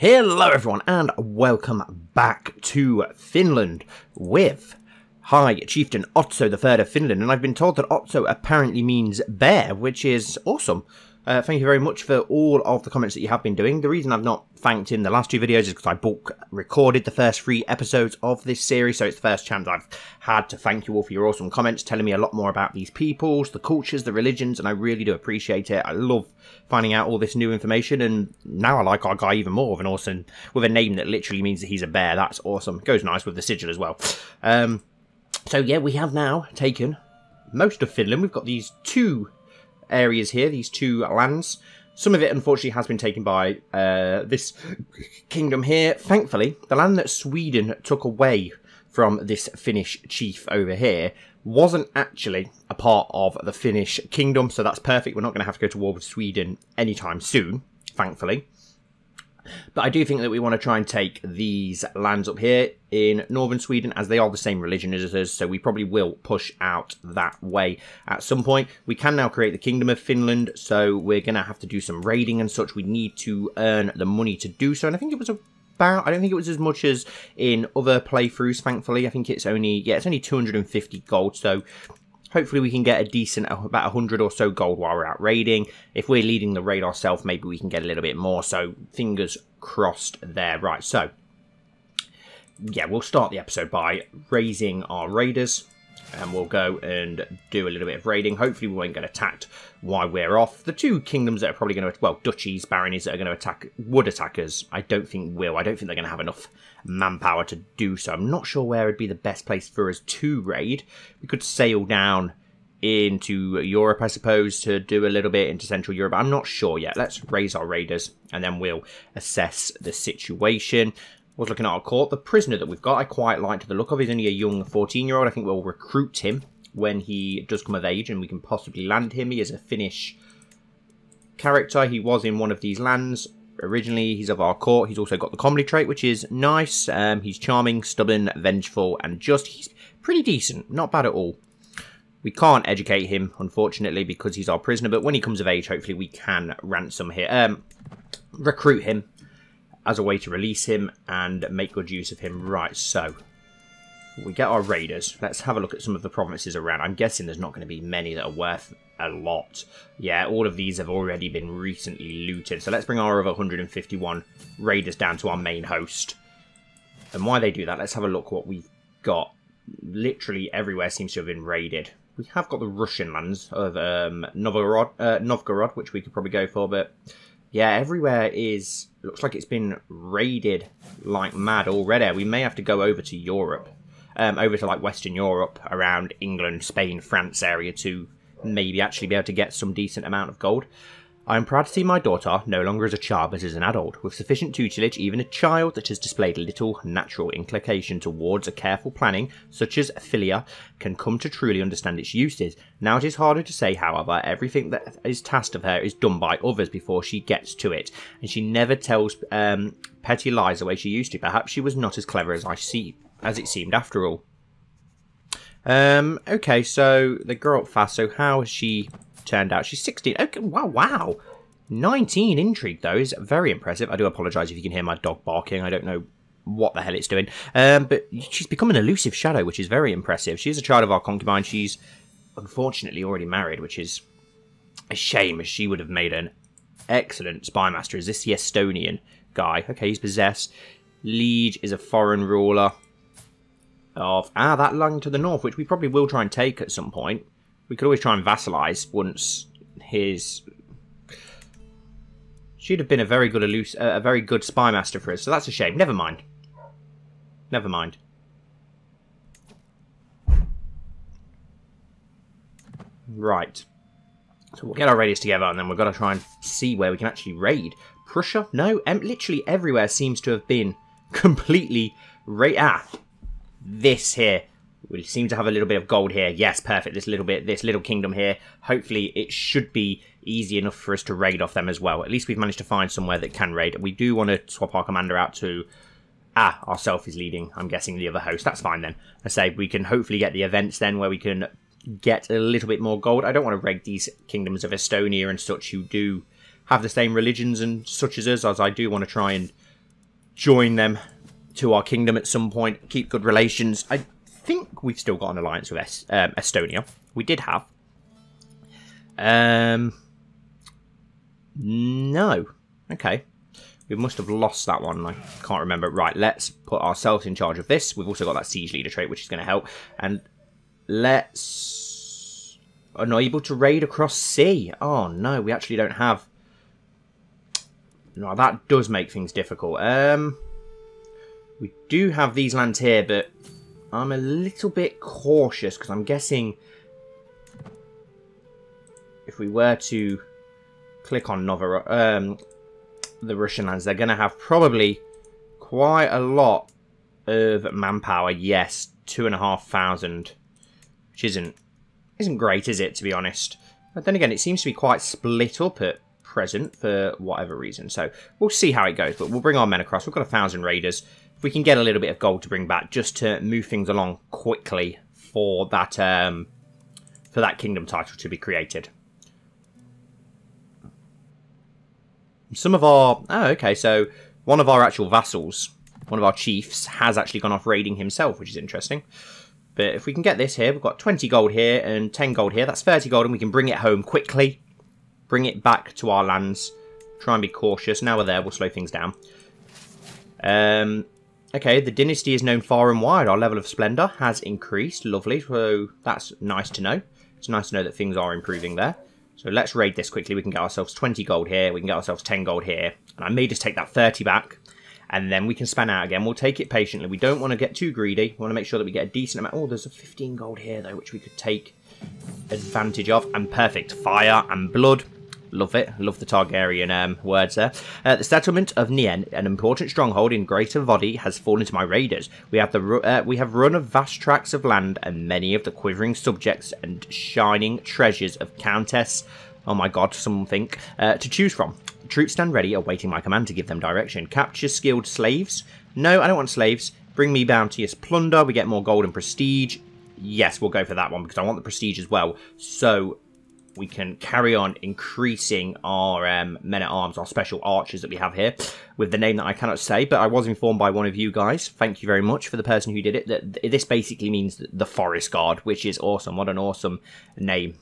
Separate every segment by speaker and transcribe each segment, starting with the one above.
Speaker 1: Hello everyone and welcome back to Finland with High Chieftain Otso III of Finland and I've been told that Otso apparently means bear which is awesome. Uh, thank you very much for all of the comments that you have been doing. The reason I've not thanked in the last two videos is because I bulk recorded the first three episodes of this series, so it's the first chance I've had to thank you all for your awesome comments, telling me a lot more about these peoples, the cultures, the religions, and I really do appreciate it. I love finding out all this new information, and now I like our guy even more with an awesome, with a name that literally means that he's a bear. That's awesome. Goes nice with the sigil as well. Um, so yeah, we have now taken most of Finland. We've got these two areas here, these two lands. Some of it, unfortunately, has been taken by uh, this kingdom here. Thankfully, the land that Sweden took away from this Finnish chief over here wasn't actually a part of the Finnish kingdom, so that's perfect. We're not going to have to go to war with Sweden anytime soon, thankfully. But I do think that we want to try and take these lands up here in northern Sweden as they are the same religion as us, so we probably will push out that way at some point. We can now create the Kingdom of Finland, so we're going to have to do some raiding and such. We need to earn the money to do so, and I think it was about I don't think it was as much as in other playthroughs thankfully I think it's only yeah it's only 250 gold so Hopefully we can get a decent, uh, about 100 or so gold while we're out raiding. If we're leading the raid ourselves, maybe we can get a little bit more. So fingers crossed there. Right, so yeah, we'll start the episode by raising our raiders. And we'll go and do a little bit of raiding. Hopefully we won't get attacked while we're off. The two kingdoms that are probably going to, well, duchies, baronies that are going to attack, would attack us, I don't think will. I don't think they're going to have enough manpower to do so. I'm not sure where would be the best place for us to raid. We could sail down into Europe, I suppose, to do a little bit into Central Europe. I'm not sure yet. Let's raise our raiders and then we'll assess the situation. Was looking at our court. The prisoner that we've got, I quite liked the look of. He's only a young 14-year-old. I think we'll recruit him when he does come of age and we can possibly land him. He is a Finnish character. He was in one of these lands originally. He's of our court. He's also got the comedy trait, which is nice. Um, he's charming, stubborn, vengeful, and just. He's pretty decent. Not bad at all. We can't educate him, unfortunately, because he's our prisoner. But when he comes of age, hopefully we can ransom him. Um, recruit him as a way to release him and make good use of him. Right, so we get our raiders. Let's have a look at some of the provinces around. I'm guessing there's not going to be many that are worth a lot. Yeah, all of these have already been recently looted. So let's bring our other 151 raiders down to our main host. And why they do that, let's have a look what we've got. Literally everywhere seems to have been raided. We have got the Russian lands of um, Novgorod, uh, Novgorod, which we could probably go for, but yeah, everywhere is looks like it's been raided like mad already. We may have to go over to Europe um, over to like Western Europe, around England, Spain, France area to maybe actually be able to get some decent amount of gold. I am proud to see my daughter no longer as a child but as an adult. With sufficient tutelage, even a child that has displayed little natural inclination towards a careful planning, such as philia, can come to truly understand its uses. Now it is harder to say, however, everything that is tasked of her is done by others before she gets to it, and she never tells um, petty lies the way she used to. Perhaps she was not as clever as I see as it seemed after all. Um, okay, so the girl fast, so how has she turned out? She's 16. Okay, wow, wow. 19 intrigue, though, is very impressive. I do apologise if you can hear my dog barking. I don't know what the hell it's doing. Um, but she's become an elusive shadow, which is very impressive. She's a child of our concubine. She's unfortunately already married, which is a shame, as she would have made an excellent spy master. Is this the Estonian guy? Okay, he's possessed. Liege is a foreign ruler of ah that lung to the north, which we probably will try and take at some point. We could always try and vassalize once his. She'd have been a very good elus- a very good spy master for us, so that's a shame. Never mind. Never mind. Right. So we'll get our raiders together, and then we've got to try and see where we can actually raid. Prussia? No, literally everywhere seems to have been completely ra- ah this here we seem to have a little bit of gold here. Yes, perfect. This little bit, this little kingdom here. Hopefully it should be easy enough for us to raid off them as well. At least we've managed to find somewhere that can raid. We do want to swap our commander out to... Ah, ourself is leading, I'm guessing, the other host. That's fine then. I say we can hopefully get the events then where we can get a little bit more gold. I don't want to raid these kingdoms of Estonia and such who do have the same religions and such as us, as I do want to try and join them to our kingdom at some point, keep good relations. I think we've still got an alliance with es um, Estonia. We did have. Um, no. Okay. We must have lost that one. I can't remember. Right, let's put ourselves in charge of this. We've also got that siege leader trait, which is going to help. And let's... Unable to raid across sea. Oh, no, we actually don't have... No, that does make things difficult. Um, We do have these lands here, but I'm a little bit cautious because I'm guessing if we were to click on Nova, um, the Russian lands, they're going to have probably quite a lot of manpower. Yes, two and a half thousand, which isn't isn't great, is it? To be honest. But then again, it seems to be quite split up at present for whatever reason. So we'll see how it goes. But we'll bring our men across. We've got a thousand raiders. We can get a little bit of gold to bring back, just to move things along quickly for that um, for that kingdom title to be created. Some of our... Oh, okay, so one of our actual vassals, one of our chiefs, has actually gone off raiding himself, which is interesting. But if we can get this here, we've got 20 gold here and 10 gold here. That's 30 gold, and we can bring it home quickly. Bring it back to our lands. Try and be cautious. Now we're there, we'll slow things down. Um, okay, the dynasty is known far and wide. Our level of splendour has increased. Lovely, so that's nice to know. It's nice to know that things are improving there. So let's raid this quickly. We can get ourselves 20 gold here. We can get ourselves 10 gold here. And I may just take that 30 back. And then we can span out again. We'll take it patiently. We don't want to get too greedy. We want to make sure that we get a decent amount. Oh, there's a 15 gold here, though, which we could take advantage of. And perfect. Fire and blood. Love it. Love the Targaryen um, words there. Uh, the settlement of Nien, an important stronghold in Greater Vodi, has fallen to my raiders. We have the uh, we have run of vast tracts of land and many of the quivering subjects and shining treasures of Countess. Oh my God, something uh, to choose from. Troops stand ready, awaiting my command to give them direction. Capture skilled slaves. No, I don't want slaves. Bring me bounteous plunder. We get more gold and prestige. Yes, we'll go for that one because I want the prestige as well. So we can carry on increasing our um, men-at-arms, our special archers that we have here, with the name that I cannot say, but I was informed by one of you guys, thank you very much for the person who did it, that this basically means the Forest Guard, which is awesome. What an awesome name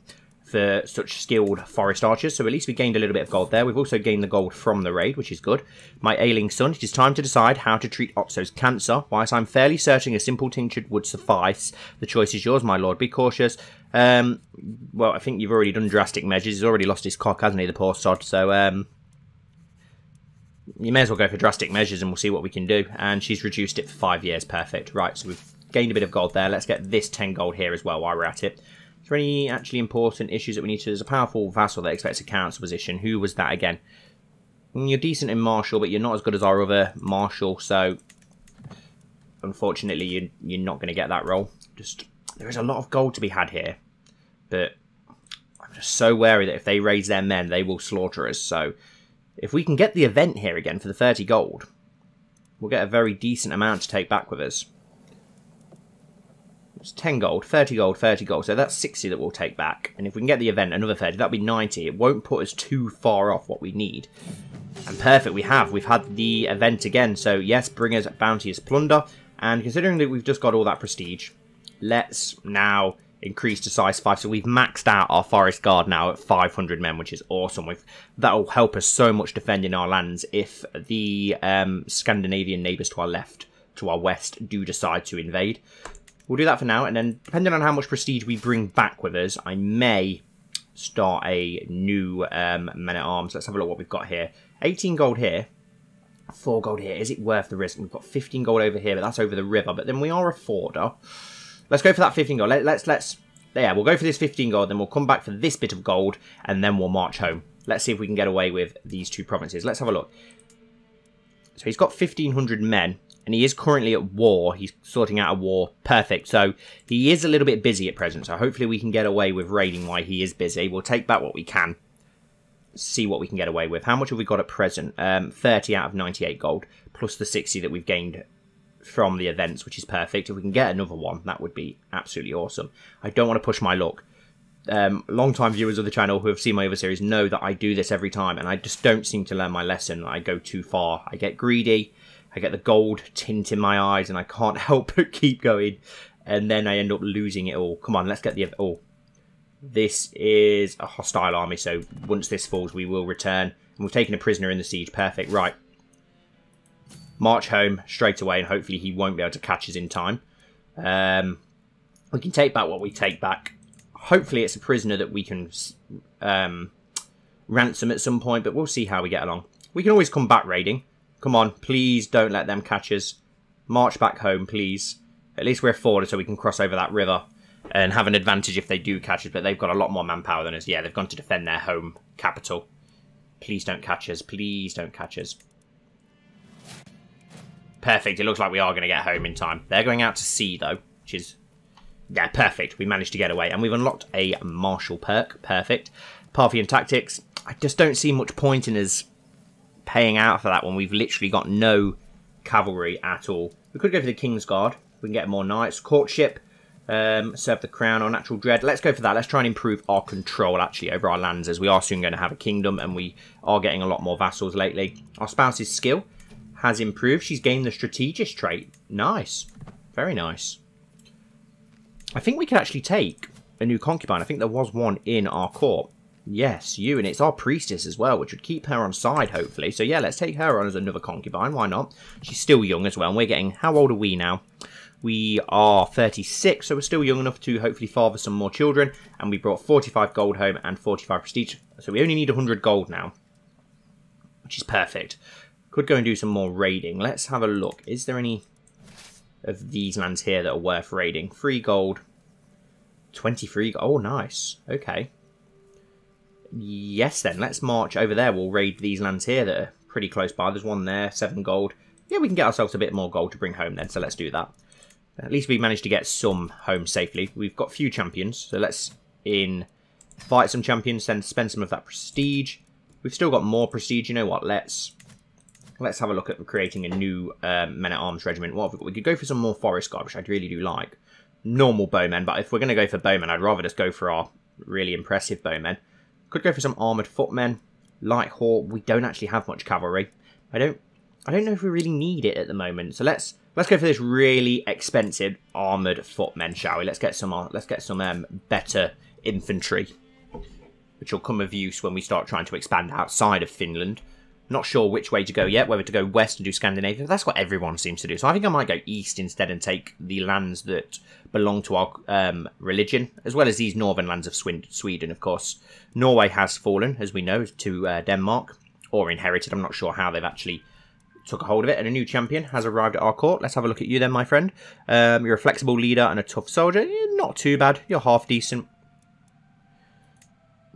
Speaker 1: for such skilled forest archers. So at least we gained a little bit of gold there. We've also gained the gold from the raid, which is good. My ailing son, it is time to decide how to treat Otso's cancer. Whilst I'm fairly certain a simple tincture would suffice, the choice is yours, my lord. Be cautious. Um, well, I think you've already done drastic measures. He's already lost his cock, hasn't he, the poor sod? So, um, you may as well go for drastic measures and we'll see what we can do. And she's reduced it for five years. Perfect. Right, so we've gained a bit of gold there. Let's get this 10 gold here as well while we're at it. Is there any actually important issues that we need to... There's a powerful vassal that expects a council position. Who was that again? Mm, you're decent in martial, but you're not as good as our other martial, so... Unfortunately, you, you're not going to get that role. Just There is a lot of gold to be had here. But I'm just so wary that if they raise their men, they will slaughter us. So if we can get the event here again for the 30 gold, we'll get a very decent amount to take back with us. It's 10 gold, 30 gold, 30 gold. So that's 60 that we'll take back. And if we can get the event, another 30, that'll be 90. It won't put us too far off what we need. And perfect, we have. We've had the event again. So yes, bring us bounteous plunder. And considering that we've just got all that prestige, let's now increase to size 5. So we've maxed out our forest guard now at 500 men, which is awesome. We've, that'll help us so much defending our lands if the um, Scandinavian neighbours to our left, to our west, do decide to invade. We'll do that for now, and then depending on how much prestige we bring back with us, I may start a new um, men-at-arms. Let's have a look what we've got here. 18 gold here, 4 gold here. Is it worth the risk? We've got 15 gold over here, but that's over the river. But then we are a forder. Let's go for that 15 gold. Let, let's, let's, yeah, we'll go for this 15 gold, then we'll come back for this bit of gold, and then we'll march home. Let's see if we can get away with these two provinces. Let's have a look. So he's got 1,500 men and he is currently at war. He's sorting out a war. Perfect. So he is a little bit busy at present. So hopefully we can get away with raiding while he is busy. We'll take back what we can. See what we can get away with. How much have we got at present? Um, 30 out of 98 gold, plus the 60 that we've gained from the events, which is perfect. If we can get another one, that would be absolutely awesome. I don't want to push my luck. Um, long-time viewers of the channel who have seen my other series know that I do this every time, and I just don't seem to learn my lesson. I go too far. I get greedy, I get the gold tint in my eyes and I can't help but keep going. And then I end up losing it all. Come on, let's get the... Oh, this is a hostile army, so once this falls, we will return. And we've taken a prisoner in the siege. Perfect. Right. March home straight away, and hopefully he won't be able to catch us in time. Um, we can take back what we take back. Hopefully it's a prisoner that we can um, ransom at some point, but we'll see how we get along. We can always come back raiding. Come on, please don't let them catch us. March back home, please. At least we're forward so we can cross over that river and have an advantage if they do catch us, but they've got a lot more manpower than us. Yeah, they've gone to defend their home capital. Please don't catch us. Please don't catch us. Perfect. It looks like we are going to get home in time. They're going out to sea, though, which is... Yeah, perfect. We managed to get away. And we've unlocked a martial perk. Perfect. Parthian Tactics. I just don't see much point in us paying out for that when we've literally got no cavalry at all. We could go for the King's Guard. We can get more knights. Courtship um, serve the crown or natural dread. Let's go for that. Let's try and improve our control actually over our lands as we are soon going to have a kingdom and we are getting a lot more vassals lately. Our spouse's skill has improved. She's gained the strategist trait. Nice. Very nice. I think we could actually take a new concubine. I think there was one in our court. Yes, you, and it's our priestess as well, which would keep her on side, hopefully. So yeah, let's take her on as another concubine. Why not? She's still young as well, and we're getting... How old are we now? We are 36, so we're still young enough to hopefully father some more children. And we brought 45 gold home and 45 prestige. So we only need 100 gold now, which is perfect. Could go and do some more raiding. Let's have a look. Is there any of these lands here that are worth raiding? Free gold. 23 Oh, nice. Okay. Yes, then. Let's march over there. We'll raid these lands here that are pretty close by. There's one there. Seven gold. Yeah, we can get ourselves a bit more gold to bring home then, so let's do that. At least we managed to get some home safely. We've got few champions, so let's in fight some champions, then spend some of that prestige. We've still got more prestige. You know what? Let's let's have a look at creating a new um, men-at-arms regiment. What we, we could go for some more forest guard, which I really do like. Normal bowmen, but if we're going to go for bowmen, I'd rather just go for our really impressive bowmen. Could go for some armoured footmen. Light horse. We don't actually have much cavalry. I don't I don't know if we really need it at the moment. So let's let's go for this really expensive armored footmen, shall we? Let's get some let's get some um, better infantry, which will come of use when we start trying to expand outside of Finland. Not sure which way to go yet, whether to go west and do Scandinavia. That's what everyone seems to do. So I think I might go east instead and take the lands that belong to our um, religion, as well as these northern lands of Sweden, of course. Norway has fallen, as we know, to uh, Denmark, or inherited. I'm not sure how they've actually took a hold of it, and a new champion has arrived at our court. Let's have a look at you then, my friend. Um, you're a flexible leader and a tough soldier. Eh, not too bad. You're half decent.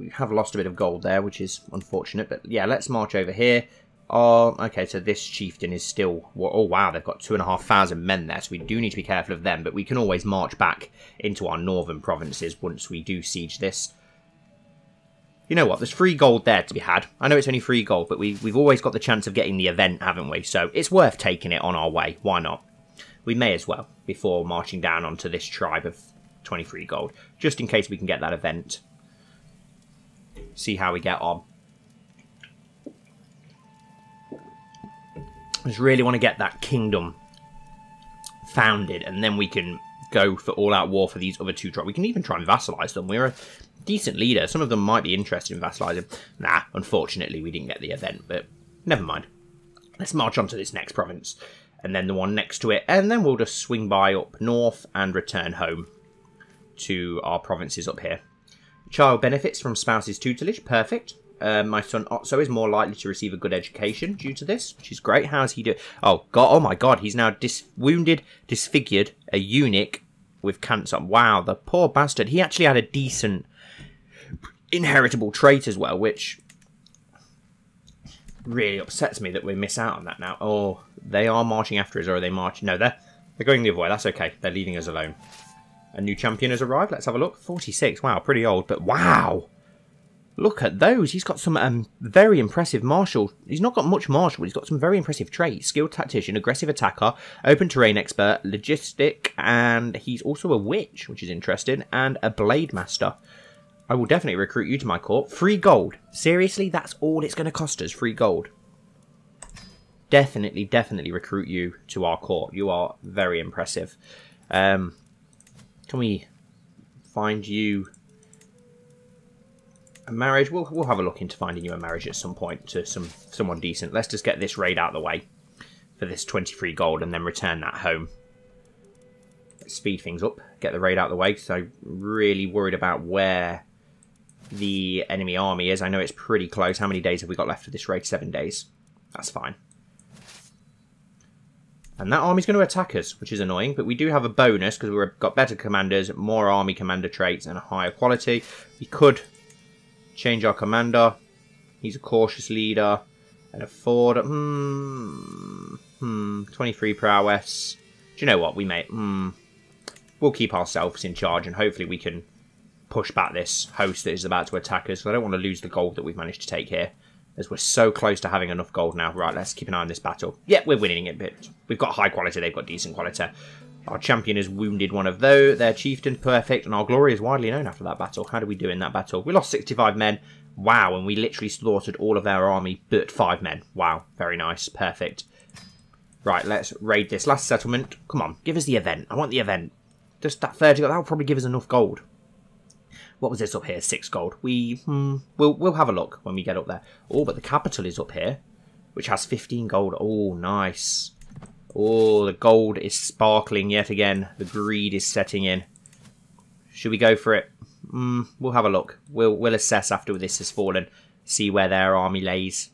Speaker 1: We have lost a bit of gold there, which is unfortunate. But yeah, let's march over here. Oh, okay, so this chieftain is still... Oh, wow, they've got two and a half thousand men there, so we do need to be careful of them. But we can always march back into our northern provinces once we do siege this you know what, there's free gold there to be had. I know it's only free gold, but we, we've always got the chance of getting the event, haven't we? So it's worth taking it on our way. Why not? We may as well, before marching down onto this tribe of 23 gold, just in case we can get that event. See how we get on. I just really want to get that kingdom founded, and then we can go for all-out war for these other two tribes. We can even try and vassalize them. We're a decent leader. Some of them might be interested in vassalizing. Nah, unfortunately, we didn't get the event, but never mind. Let's march on to this next province, and then the one next to it, and then we'll just swing by up north and return home to our provinces up here. Child benefits from spouse's tutelage, perfect. Uh, my son Otso is more likely to receive a good education due to this, which is great. How's he do? Oh god! Oh my god! He's now dis wounded, disfigured, a eunuch with cancer. Wow, the poor bastard. He actually had a decent inheritable trait as well, which really upsets me that we miss out on that now. Oh, they are marching after us, or are they marching? No, they're, they're going the other way. That's okay. They're leaving us alone. A new champion has arrived. Let's have a look. 46. Wow, pretty old, but wow. Look at those. He's got some um, very impressive martial. He's not got much martial, he's got some very impressive traits. Skilled tactician, aggressive attacker, open terrain expert, logistic, and he's also a witch, which is interesting, and a blade master. I will definitely recruit you to my court. Free gold. Seriously, that's all it's going to cost us, free gold. definitely, definitely recruit you to our court. You are very impressive. Um, can we find you a marriage? We'll, we'll have a look into finding you a marriage at some point to some someone decent. Let's just get this raid out of the way for this 23 gold and then return that home. Speed things up, get the raid out of the way, so really worried about where the enemy army is. I know it's pretty close. How many days have we got left of this raid? Seven days. That's fine. And that army's going to attack us, which is annoying, but we do have a bonus because we've got better commanders, more army commander traits, and a higher quality. We could change our commander. He's a cautious leader. And afford... Hmm... Hmm... 23 prowess. Do you know what? We may... Hmm... We'll keep ourselves in charge and hopefully we can push back this host that is about to attack us. I don't want to lose the gold that we've managed to take here as we're so close to having enough gold now. Right, let's keep an eye on this battle. Yeah, we're winning it, but we've got high quality, they've got decent quality. Our champion has wounded one of those, their chieftain, perfect, and our glory is widely known after that battle. How do we do in that battle? We lost 65 men, wow, and we literally slaughtered all of their army but 5 men. Wow, very nice, perfect. Right, let's raid this last settlement. Come on, give us the event. I want the event. Just that 30 that'll probably give us enough gold. What was this up here? Six gold. We, hmm, we'll, we'll have a look when we get up there. Oh, but the capital is up here, which has 15 gold. Oh, nice. Oh, the gold is sparkling yet again. The greed is setting in. Should we go for it? Mm, we'll have a look. We'll, we'll assess after this has fallen. See where their army lays.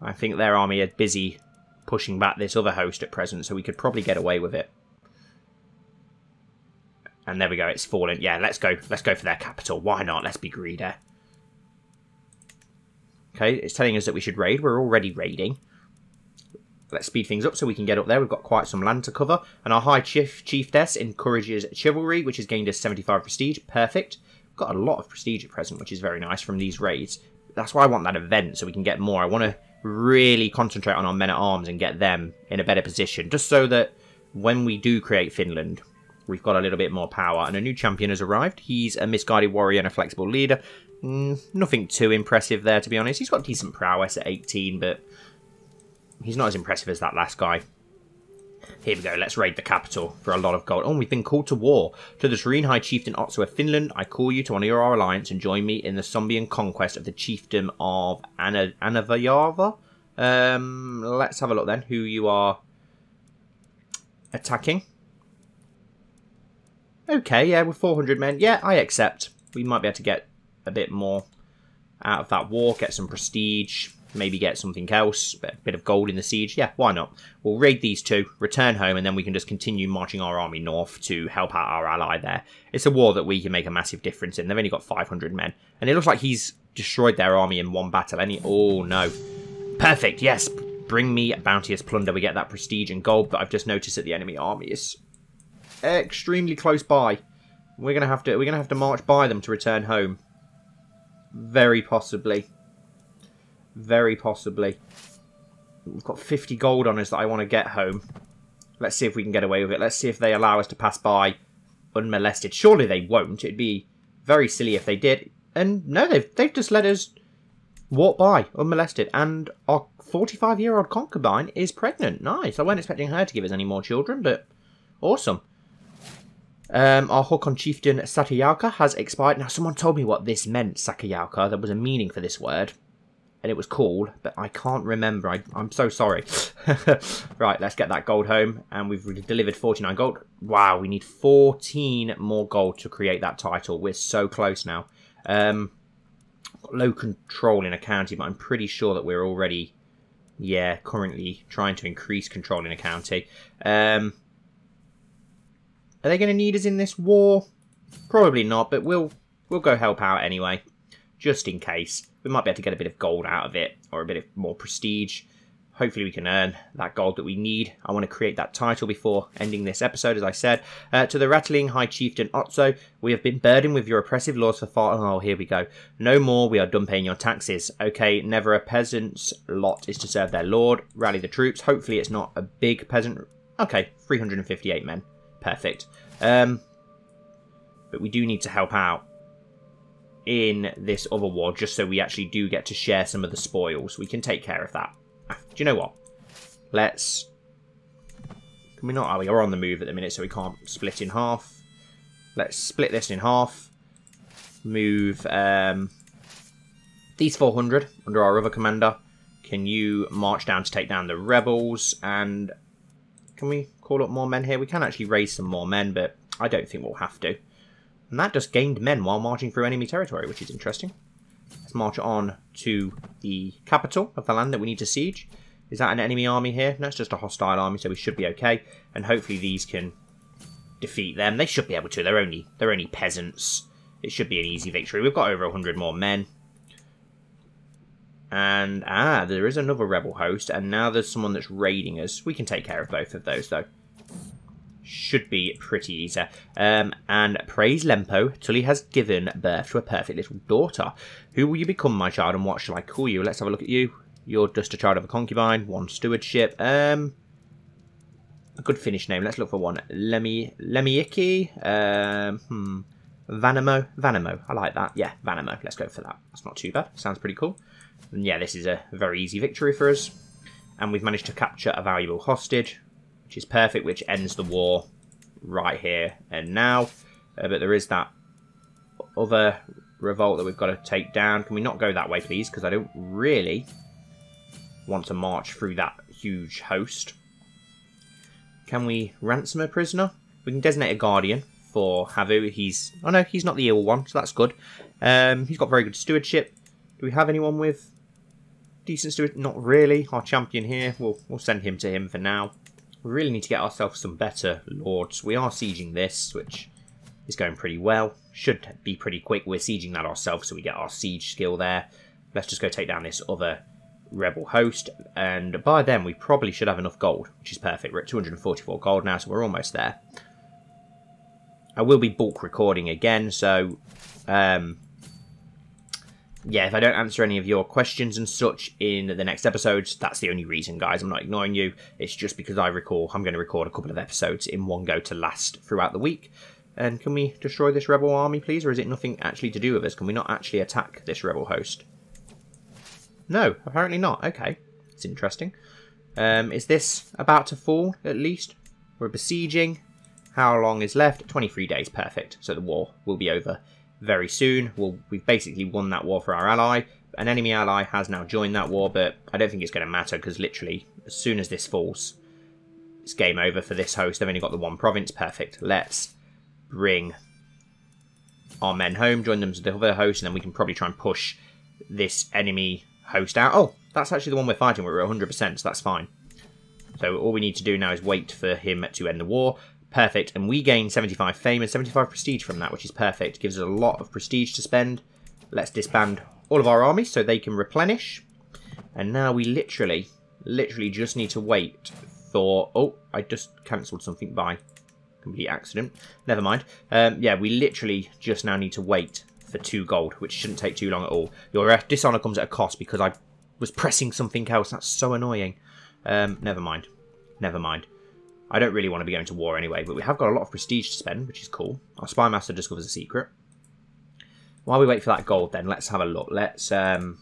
Speaker 1: I think their army are busy pushing back this other host at present, so we could probably get away with it. And there we go, it's fallen. Yeah, let's go. Let's go for their capital. Why not? Let's be greedy. Okay, it's telling us that we should raid. We're already raiding. Let's speed things up so we can get up there. We've got quite some land to cover. And our High Chief Chiefess encourages chivalry, which has gained us 75 prestige. Perfect. We've got a lot of prestige at present, which is very nice from these raids. That's why I want that event, so we can get more. I want to really concentrate on our men-at-arms and get them in a better position, just so that when we do create Finland, we've got a little bit more power. And a new champion has arrived. He's a misguided warrior and a flexible leader. Mm, nothing too impressive there, to be honest. He's got decent prowess at 18, but he's not as impressive as that last guy. Here we go, let's raid the capital for a lot of gold. Oh, we've been called to war. To the Serene High Chieftain Otso of Finland, I call you to honour our alliance and join me in the Sombian conquest of the chiefdom of Ana Anavayava. Um, let's have a look then, who you are attacking. Okay, yeah, with 400 men. Yeah, I accept. We might be able to get a bit more out of that war, get some prestige, maybe get something else, a bit of gold in the siege. Yeah, why not? We'll raid these two, return home, and then we can just continue marching our army north to help out our ally there. It's a war that we can make a massive difference in. They've only got 500 men, and it looks like he's destroyed their army in one battle. Any? Oh, no. Perfect, yes. Bring me bounteous plunder. We get that prestige and gold, but I've just noticed that the enemy army is extremely close by. We're gonna have to we're gonna have to march by them to return home. Very possibly. Very possibly. We've got 50 gold on us that I want to get home. Let's see if we can get away with it. Let's see if they allow us to pass by unmolested. Surely they won't. It'd be very silly if they did. And no, they've, they've just let us walk by unmolested. And our 45-year-old concubine is pregnant. Nice. I wasn't expecting her to give us any more children, but awesome. Um, our Håkon chieftain Sakayauka has expired. Now, someone told me what this meant, Sakayauka. There was a meaning for this word. And it was called, but I can't remember. I, am so sorry. right, let's get that gold home. And we've delivered 49 gold. Wow, we need 14 more gold to create that title. We're so close now. Um, low control in a county, but I'm pretty sure that we're already, yeah, currently trying to increase control in a county. Um, are they going to need us in this war? Probably not, but we'll we'll go help out anyway, just in case. We might be able to get a bit of gold out of it, or a bit of more prestige. Hopefully we can earn that gold that we need. I want to create that title before ending this episode, as I said. Uh, to the rattling High Chieftain Otso, we have been burdened with your oppressive laws for far... Oh, here we go. No more, we are done paying your taxes. Okay, never a peasant's lot is to serve their lord. Rally the troops. Hopefully it's not a big peasant... Okay, 358 men. Perfect. Um, but we do need to help out in this other war just so we actually do get to share some of the spoils. We can take care of that. Ah, do you know what? Let's... Can we not? Oh, we are on the move at the minute, so we can't split in half. Let's split this in half. Move um, these 400 under our other commander. Can you march down to take down the rebels? And can we call up more men here? We can actually raise some more men, but I don't think we'll have to. And that just gained men while marching through enemy territory, which is interesting. Let's march on to the capital of the land that we need to siege. Is that an enemy army here? No, it's just a hostile army, so we should be okay. And hopefully these can defeat them. They should be able to. They're only they're only peasants. It should be an easy victory. We've got over 100 more men. And, ah, there is another rebel host, and now there's someone that's raiding us. We can take care of both of those, though. Should be pretty easy. Um, and praise Lempo, Tully has given birth to a perfect little daughter. Who will you become, my child, and what shall I call you? Let's have a look at you. You're just a child of a concubine, one stewardship. Um, a good Finnish name. Let's look for one. Lemi, Lemiiki. Um, hmm. Vanamo. Vanamo. I like that. Yeah, Vanamo. Let's go for that. That's not too bad. Sounds pretty cool. And yeah, this is a very easy victory for us. And we've managed to capture a valuable hostage, which is perfect, which ends the war right here and now. Uh, but there is that other revolt that we've got to take down. Can we not go that way, please? Because I don't really want to march through that huge host. Can we ransom a prisoner? We can designate a guardian for Havu. He's... Oh no, he's not the ill one, so that's good. Um, he's got very good stewardship. Do we have anyone with decent steward? Not really. Our champion here, we'll, we'll send him to him for now. We really need to get ourselves some better lords. We are sieging this, which is going pretty well. Should be pretty quick. We're sieging that ourselves, so we get our siege skill there. Let's just go take down this other rebel host, and by then we probably should have enough gold, which is perfect. We're at 244 gold now, so we're almost there. I will be bulk recording again, so um, yeah, if I don't answer any of your questions and such in the next episodes, that's the only reason, guys. I'm not ignoring you. It's just because I recall I'm going to record a couple of episodes in one go to last throughout the week. And can we destroy this rebel army, please? Or is it nothing actually to do with us? Can we not actually attack this rebel host? No, apparently not. Okay, it's interesting. Um, is this about to fall, at least? We're besieging. How long is left? 23 days, perfect. So the war will be over very soon. Well, we've basically won that war for our ally. An enemy ally has now joined that war, but I don't think it's going to matter because literally, as soon as this falls, it's game over for this host. They've only got the one province. Perfect. Let's bring our men home, join them to the other host, and then we can probably try and push this enemy host out. Oh, that's actually the one we're fighting. We're at 100%, so that's fine. So all we need to do now is wait for him to end the war. Perfect. And we gain 75 fame and 75 prestige from that, which is perfect. Gives us a lot of prestige to spend. Let's disband all of our armies so they can replenish. And now we literally, literally just need to wait for... Oh, I just cancelled something by complete accident. Never mind. Um, yeah, we literally just now need to wait for two gold, which shouldn't take too long at all. Your uh, dishonour comes at a cost because I was pressing something else. That's so annoying. Um, never mind. Never mind. I don't really want to be going to war anyway, but we have got a lot of prestige to spend, which is cool. Our spy master discovers a secret. While we wait for that gold, then let's have a look. Let's um,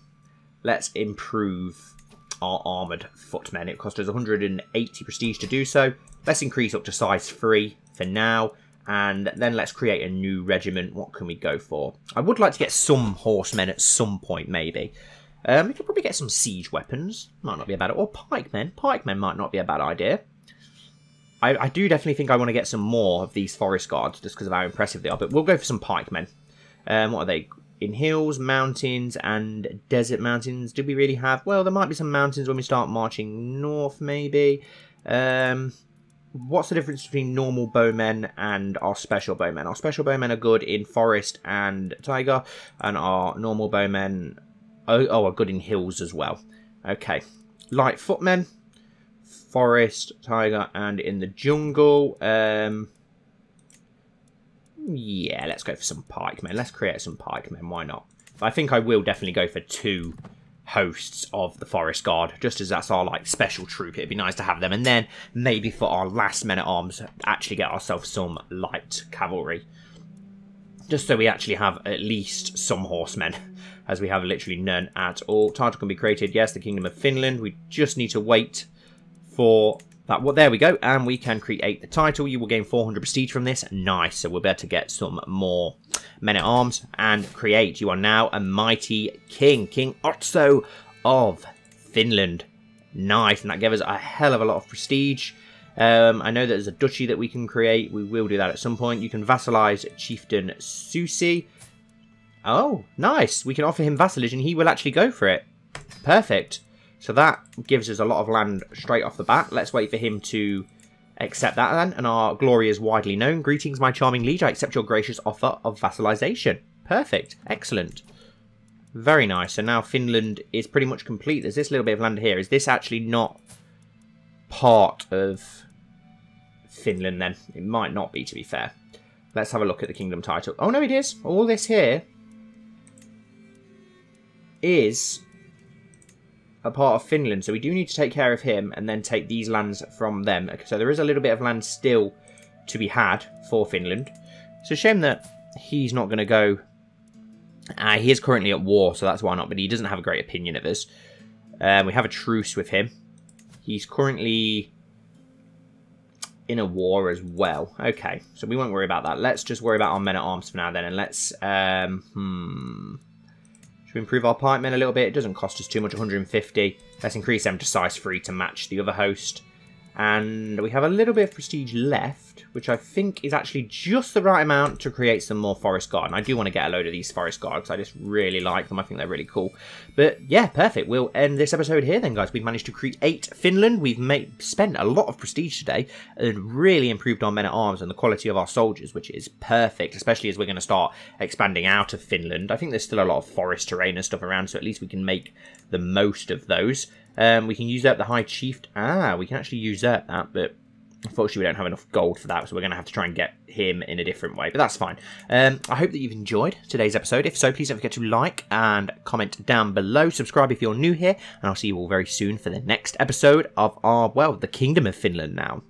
Speaker 1: let's improve our armoured footmen. It cost us 180 prestige to do so. Let's increase up to size 3 for now. And then let's create a new regiment. What can we go for? I would like to get some horsemen at some point, maybe. Um, we could probably get some siege weapons. Might not be a bad... Idea. Or pikemen. Pikemen might not be a bad idea. I, I do definitely think I want to get some more of these forest guards just because of how impressive they are. But we'll go for some pikemen. Um, what are they? In hills, mountains, and desert mountains. Do we really have? Well, there might be some mountains when we start marching north, maybe. Um, what's the difference between normal bowmen and our special bowmen? Our special bowmen are good in forest and taiga, and our normal bowmen oh, oh, are good in hills as well. Okay. Light footmen forest, taiga, and in the jungle. Um, yeah, let's go for some pikemen. Let's create some pikemen. Why not? I think I will definitely go for two hosts of the forest guard, just as that's our like special troop. It'd be nice to have them, and then maybe for our last men at arms, actually get ourselves some light cavalry, just so we actually have at least some horsemen, as we have literally none at all. Title can be created. Yes, the Kingdom of Finland. We just need to wait for that. Well, there we go. And we can create the title. You will gain 400 prestige from this. Nice. So we'll be able to get some more men-at-arms and create. You are now a mighty king. King Otso of Finland. Nice. And that gave us a hell of a lot of prestige. Um, I know there's a duchy that we can create. We will do that at some point. You can vassalize Chieftain Susi. Oh, nice. We can offer him vassalage and he will actually go for it. Perfect. So that gives us a lot of land straight off the bat. Let's wait for him to accept that then. And our glory is widely known. Greetings, my charming liege. I accept your gracious offer of vassalization. Perfect. Excellent. Very nice. So now Finland is pretty much complete. There's this little bit of land here. Is this actually not part of Finland then? It might not be, to be fair. Let's have a look at the kingdom title. Oh, no, it is. All this here is a part of Finland, so we do need to take care of him and then take these lands from them. So there is a little bit of land still to be had for Finland. It's a shame that he's not going to go... Uh, he is currently at war, so that's why not, but he doesn't have a great opinion of us. Um, we have a truce with him. He's currently in a war as well. Okay, so we won't worry about that. Let's just worry about our men-at-arms for now then, and let's... Um, hmm... We improve our pikemen a little bit? It doesn't cost us too much, 150. Let's increase them to size 3 to match the other host. And we have a little bit of prestige left, which I think is actually just the right amount to create some more Forest Guard. And I do want to get a load of these Forest Guard because I just really like them. I think they're really cool. But yeah, perfect. We'll end this episode here then, guys. We've managed to create Finland. We've made, spent a lot of prestige today and really improved our men-at-arms and the quality of our soldiers, which is perfect, especially as we're going to start expanding out of Finland. I think there's still a lot of forest terrain and stuff around, so at least we can make the most of those. Um, we can use up the High Chief. Ah, we can actually use up that, but unfortunately we don't have enough gold for that, so we're going to have to try and get him in a different way, but that's fine. Um, I hope that you've enjoyed today's episode. If so, please don't forget to like and comment down below. Subscribe if you're new here, and I'll see you all very soon for the next episode of our, well, the Kingdom of Finland now.